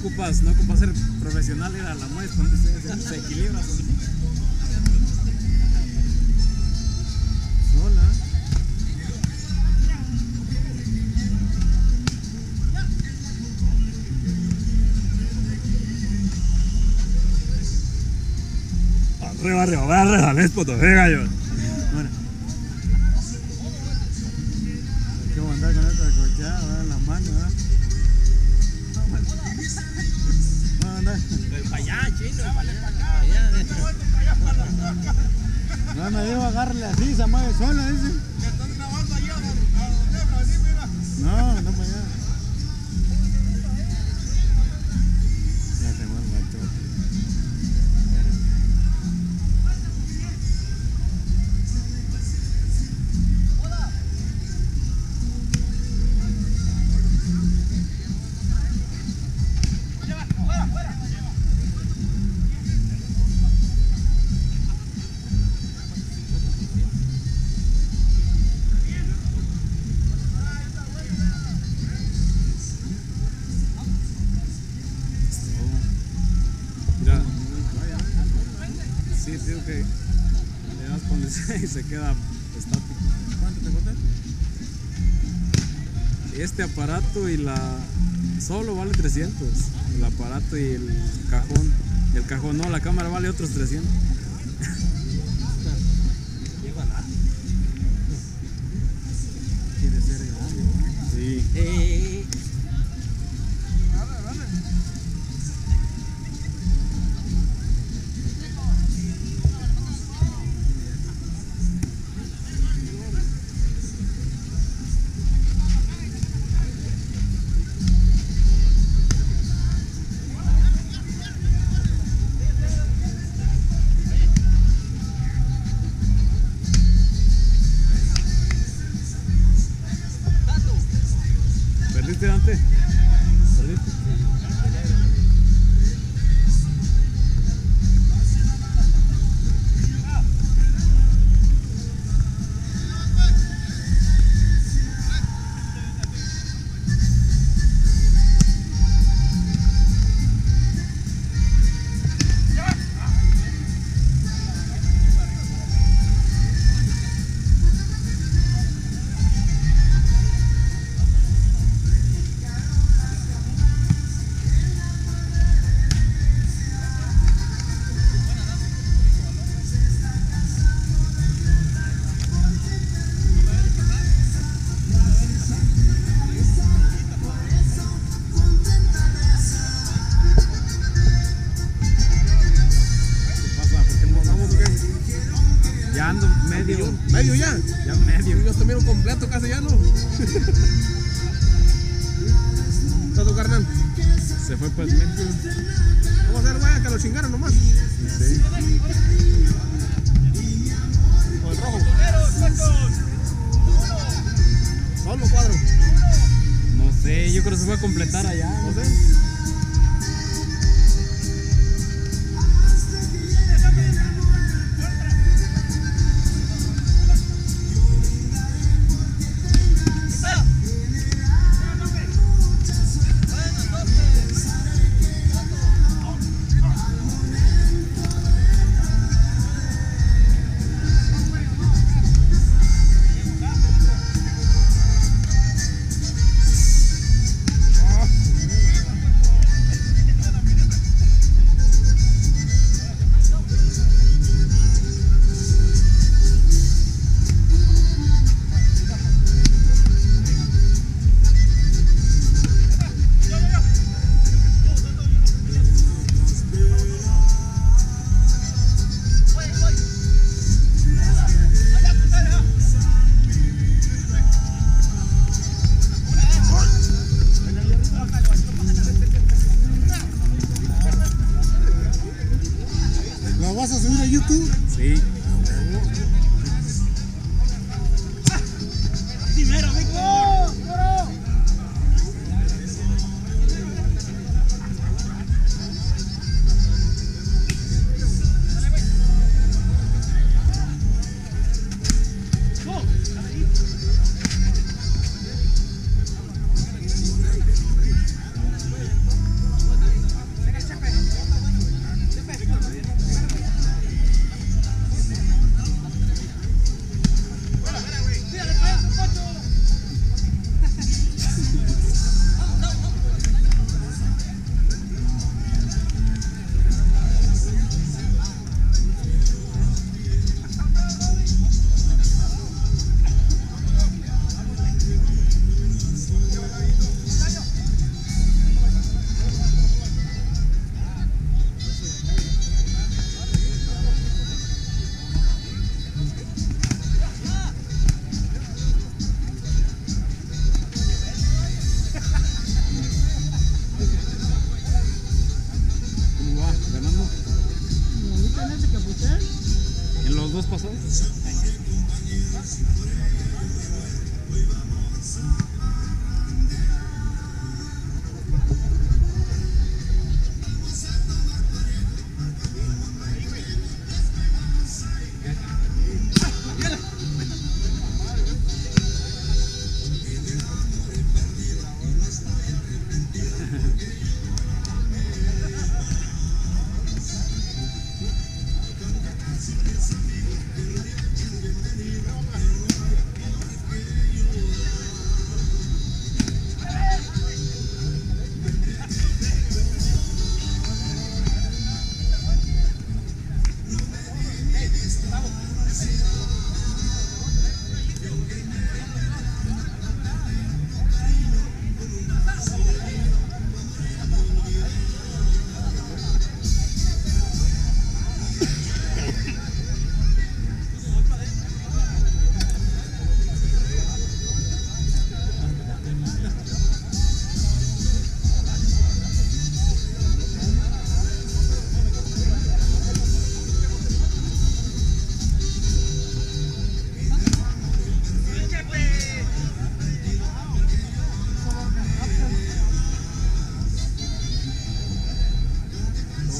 ocupas, no ocupas ser profesional, ir a la muestra, se, se, equilibra. Sola. Arriba, arriba, va arriba, ves Me dijo agarrarle así, se mueve sola, dice. y se queda estático. ¿Cuánto te costó? Este aparato y la. Solo vale 300. El aparato y el cajón. El cajón no, la cámara vale otros 300. Completar allá.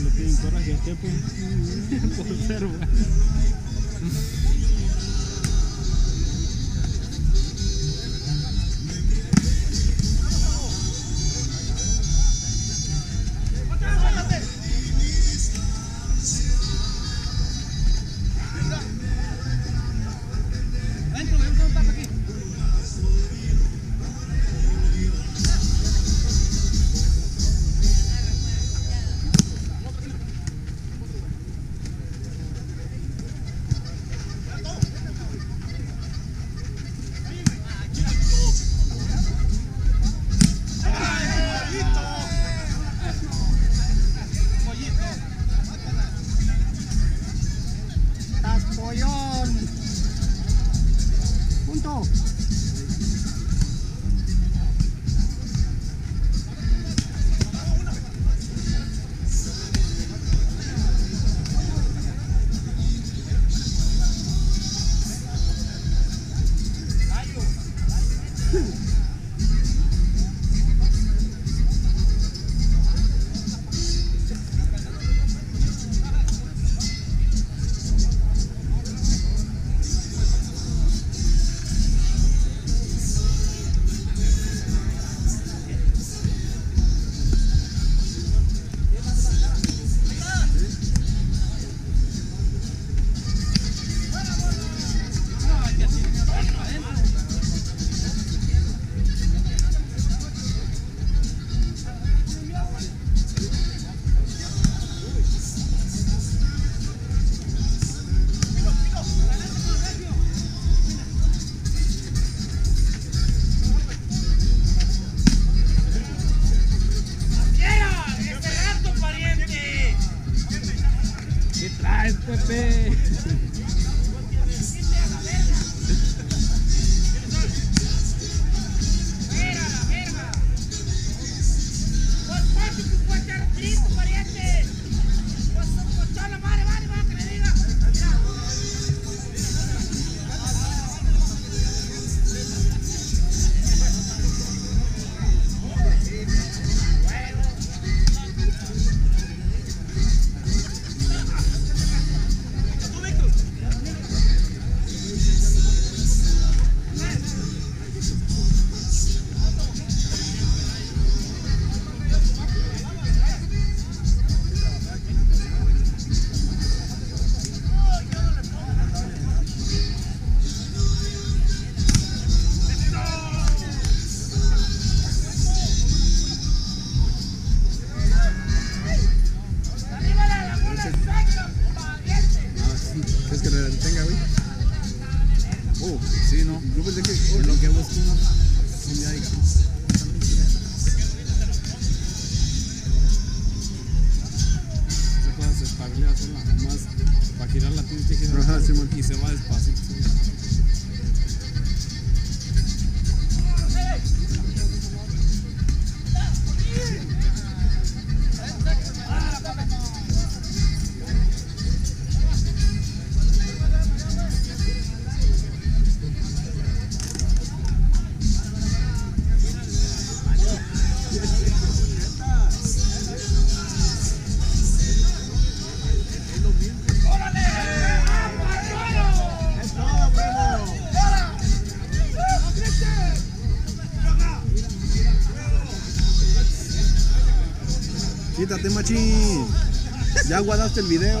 le piden coraje a este, pues. Por ser, ¿Quieres que le detenga, güey? Oh, sí, no. Yo pensé que. Es lo que busco, ¿no? Un día ahí. Esa cosa se estabiliza sola, nomás para girar la tienes que girar Ajá, Simón. y se va despacito. Machín. Ya guardaste el video.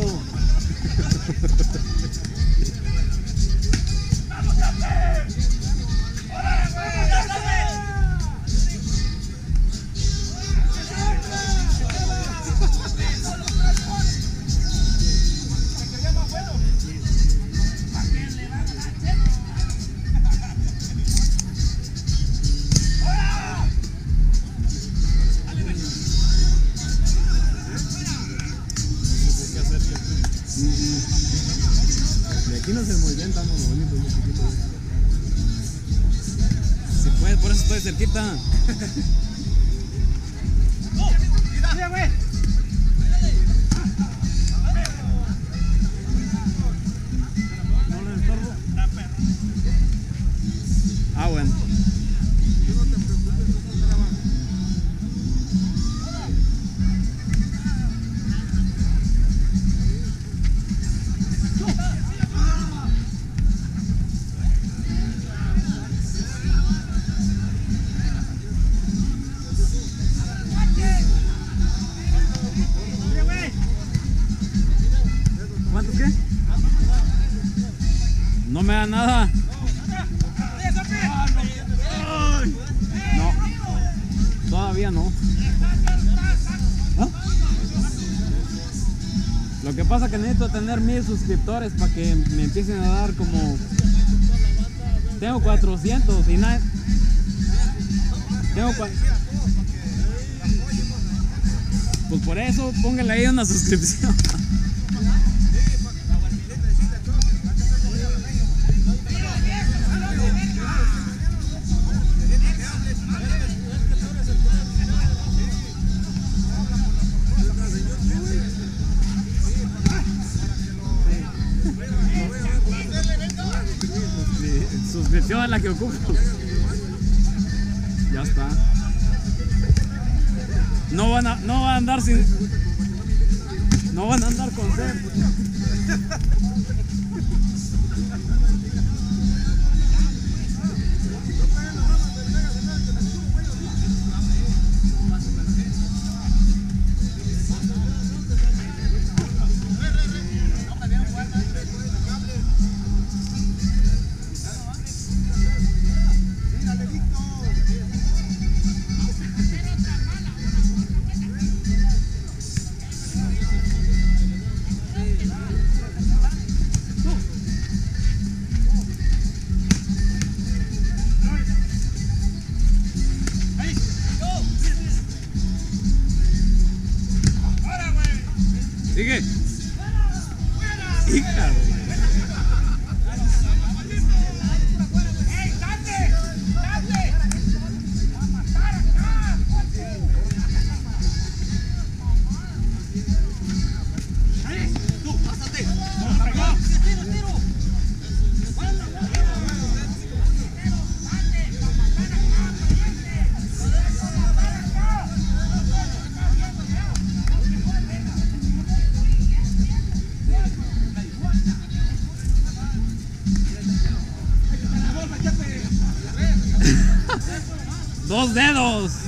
Lo que pasa que necesito tener mil suscriptores para que me empiecen a dar como... Tengo 400 y nada... Tengo cua- Pues por eso pónganle ahí una suscripción. que ocupo. Ya está. No van a, no van a andar sin. No van a andar con. Dos dedos.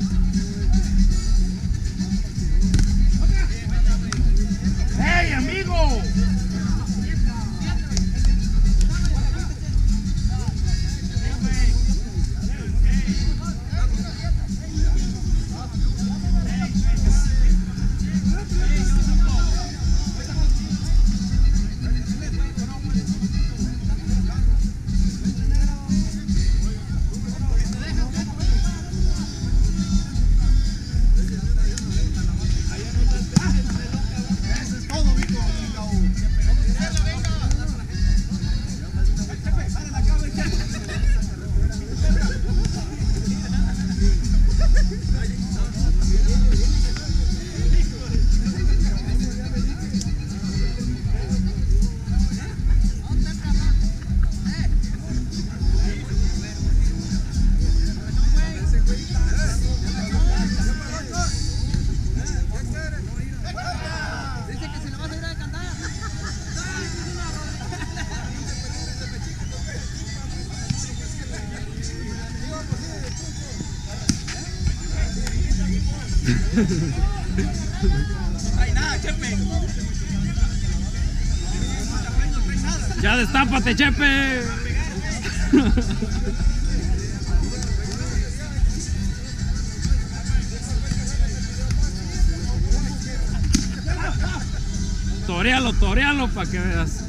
Ya destápate, Chepe. torealo, torealo para que veas.